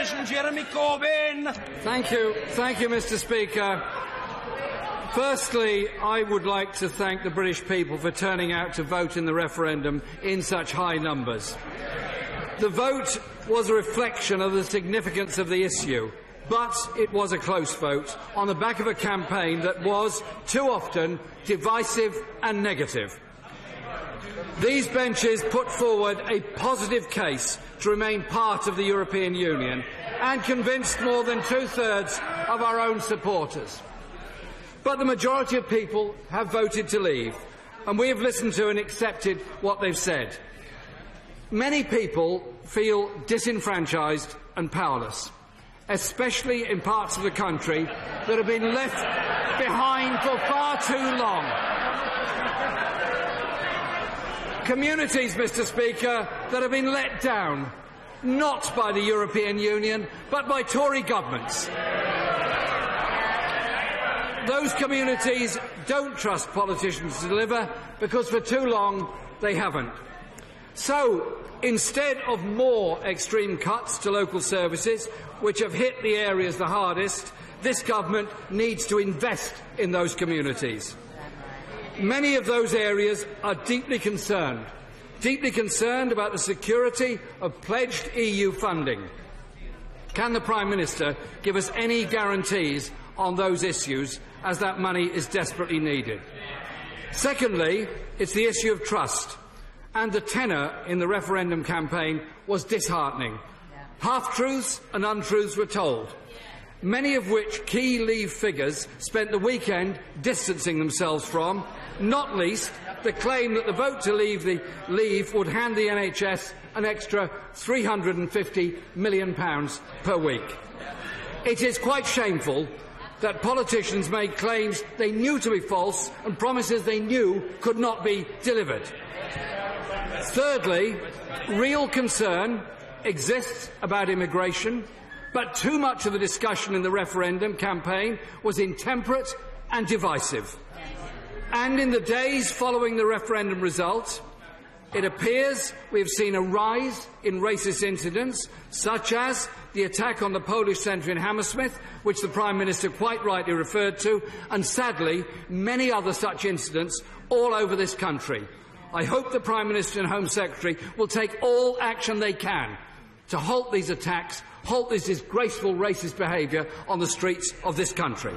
Jeremy Corbyn. Thank you. Thank you, Mr Speaker. Firstly, I would like to thank the British people for turning out to vote in the referendum in such high numbers. The vote was a reflection of the significance of the issue, but it was a close vote on the back of a campaign that was, too often, divisive and negative. These benches put forward a positive case to remain part of the European Union and convinced more than two thirds of our own supporters. But the majority of people have voted to leave, and we have listened to and accepted what they've said. Many people feel disenfranchised and powerless, especially in parts of the country that have been left behind for far too long. Communities, Mr Speaker, that have been let down, not by the European Union, but by Tory governments. Those communities don't trust politicians to deliver because for too long they haven't. So, instead of more extreme cuts to local services, which have hit the areas the hardest, this government needs to invest in those communities. Many of those areas are deeply concerned, deeply concerned about the security of pledged EU funding. Can the Prime Minister give us any guarantees on those issues as that money is desperately needed? Secondly, it's the issue of trust and the tenor in the referendum campaign was disheartening. Half truths and untruths were told, many of which key Leave figures spent the weekend distancing themselves from, not least the claim that the vote to leave the leave would hand the NHS an extra £350 million per week. It is quite shameful that politicians made claims they knew to be false and promises they knew could not be delivered. Thirdly, real concern exists about immigration, but too much of the discussion in the referendum campaign was intemperate and divisive. And in the days following the referendum result, it appears we have seen a rise in racist incidents, such as the attack on the Polish centre in Hammersmith, which the Prime Minister quite rightly referred to, and sadly, many other such incidents all over this country. I hope the Prime Minister and Home Secretary will take all action they can to halt these attacks, halt this disgraceful racist behaviour on the streets of this country.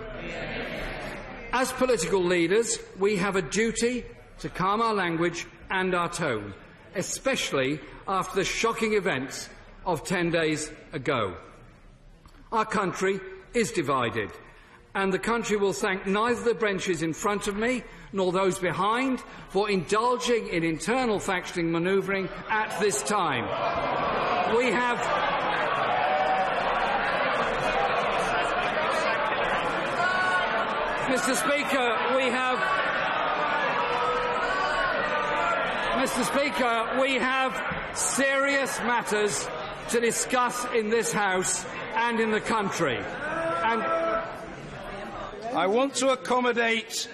As political leaders, we have a duty to calm our language and our tone, especially after the shocking events of 10 days ago. Our country is divided, and the country will thank neither the benches in front of me nor those behind for indulging in internal factioning manoeuvring at this time. We have. Mr. Speaker, we have. Mr. Speaker, we have serious matters to discuss in this House and in the country. And I want to accommodate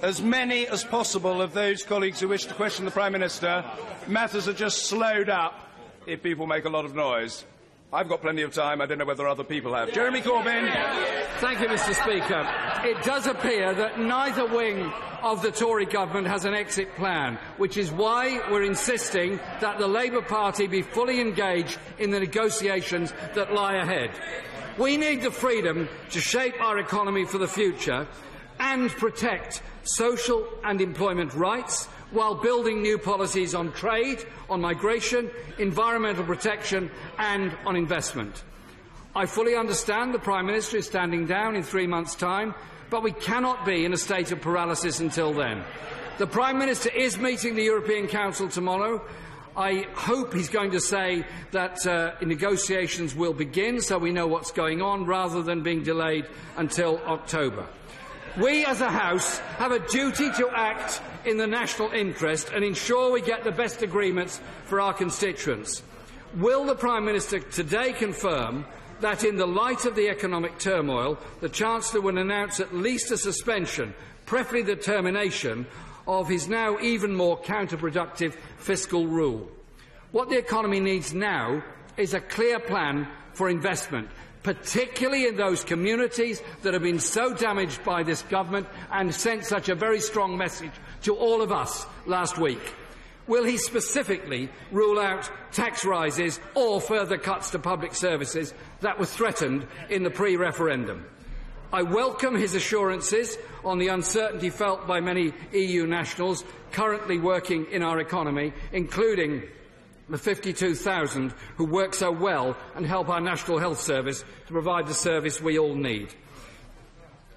as many as possible of those colleagues who wish to question the Prime Minister. Matters are just slowed up if people make a lot of noise. I've got plenty of time. I don't know whether other people have. Jeremy Corbyn. Thank you, Mr. Speaker. It does appear that neither wing of the Tory government has an exit plan, which is why we're insisting that the Labour Party be fully engaged in the negotiations that lie ahead. We need the freedom to shape our economy for the future and protect social and employment rights while building new policies on trade, on migration, environmental protection and on investment. I fully understand the Prime Minister is standing down in three months' time, but we cannot be in a state of paralysis until then. The Prime Minister is meeting the European Council tomorrow. I hope he's going to say that uh, negotiations will begin so we know what's going on rather than being delayed until October. We as a House have a duty to act in the national interest and ensure we get the best agreements for our constituents. Will the Prime Minister today confirm that in the light of the economic turmoil, the Chancellor will announce at least a suspension, preferably the termination, of his now even more counterproductive fiscal rule? What the economy needs now is a clear plan for investment, particularly in those communities that have been so damaged by this government and sent such a very strong message to all of us last week. Will he specifically rule out tax rises or further cuts to public services that were threatened in the pre referendum? I welcome his assurances on the uncertainty felt by many EU nationals currently working in our economy, including the 52,000 who work so well and help our National Health Service to provide the service we all need.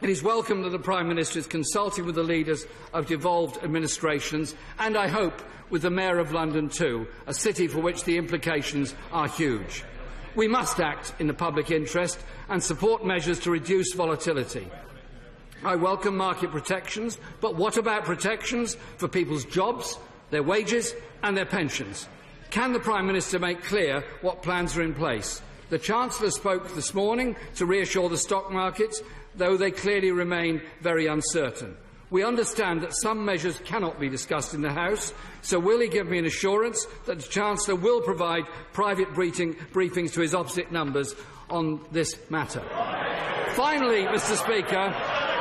It is welcome that the Prime Minister is consulting with the leaders of devolved administrations and, I hope, with the Mayor of London too, a city for which the implications are huge. We must act in the public interest and support measures to reduce volatility. I welcome market protections, but what about protections for people's jobs, their wages and their pensions? Can the Prime Minister make clear what plans are in place? The Chancellor spoke this morning to reassure the stock markets, though they clearly remain very uncertain. We understand that some measures cannot be discussed in the House, so will he give me an assurance that the Chancellor will provide private briefing, briefings to his opposite numbers on this matter? Finally, Mr Speaker,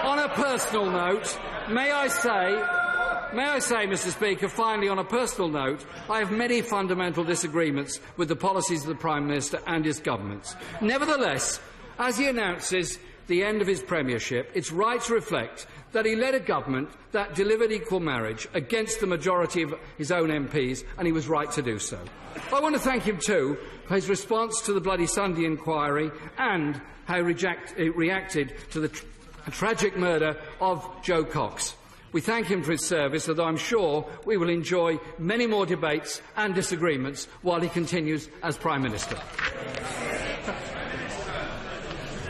on a personal note, may I say May I say, Mr Speaker, finally, on a personal note, I have many fundamental disagreements with the policies of the Prime Minister and his government. Nevertheless, as he announces the end of his premiership, it's right to reflect that he led a government that delivered equal marriage against the majority of his own MPs, and he was right to do so. I want to thank him too for his response to the Bloody Sunday inquiry and how he reject, reacted to the tr tragic murder of Jo Cox. We thank him for his service, although I'm sure we will enjoy many more debates and disagreements while he continues as Prime Minister.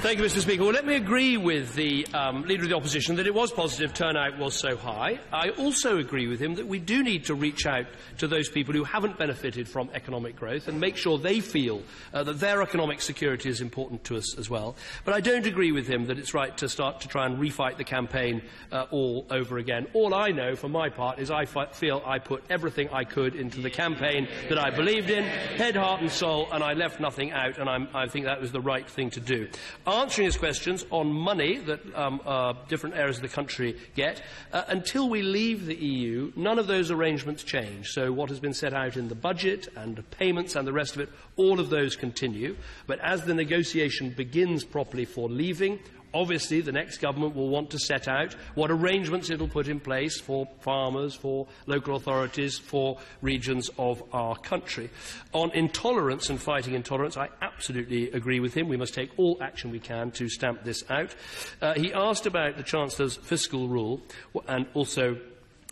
Thank you, Mr. Speaker. Well, let me agree with the um, Leader of the Opposition that it was positive turnout was so high. I also agree with him that we do need to reach out to those people who haven't benefited from economic growth and make sure they feel uh, that their economic security is important to us as well. But I don't agree with him that it's right to start to try and refight the campaign uh, all over again. All I know, for my part, is I feel I put everything I could into the campaign that I believed in, head, heart and soul, and I left nothing out, and I'm, I think that was the right thing to do answering his questions on money that um, uh, different areas of the country get. Uh, until we leave the EU, none of those arrangements change. So what has been set out in the budget and payments and the rest of it, all of those continue. But as the negotiation begins properly for leaving, Obviously, the next government will want to set out what arrangements it will put in place for farmers, for local authorities, for regions of our country. On intolerance and fighting intolerance, I absolutely agree with him. We must take all action we can to stamp this out. Uh, he asked about the Chancellor's fiscal rule and also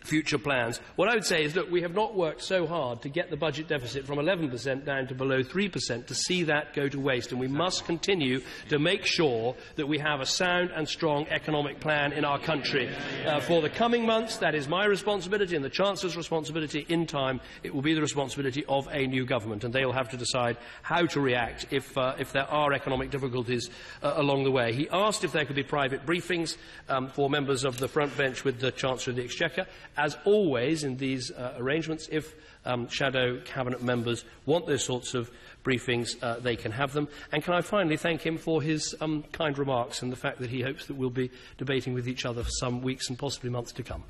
future plans. What I would say is that we have not worked so hard to get the budget deficit from 11% down to below 3% to see that go to waste. And we must continue to make sure that we have a sound and strong economic plan in our country. Uh, for the coming months, that is my responsibility and the Chancellor's responsibility. In time, it will be the responsibility of a new government, and they will have to decide how to react if, uh, if there are economic difficulties uh, along the way. He asked if there could be private briefings um, for members of the front bench with the Chancellor of the Exchequer as always in these uh, arrangements, if um, shadow cabinet members want those sorts of briefings, uh, they can have them. And can I finally thank him for his um, kind remarks and the fact that he hopes that we'll be debating with each other for some weeks and possibly months to come.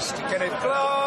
Mr. Kenneth Clarke.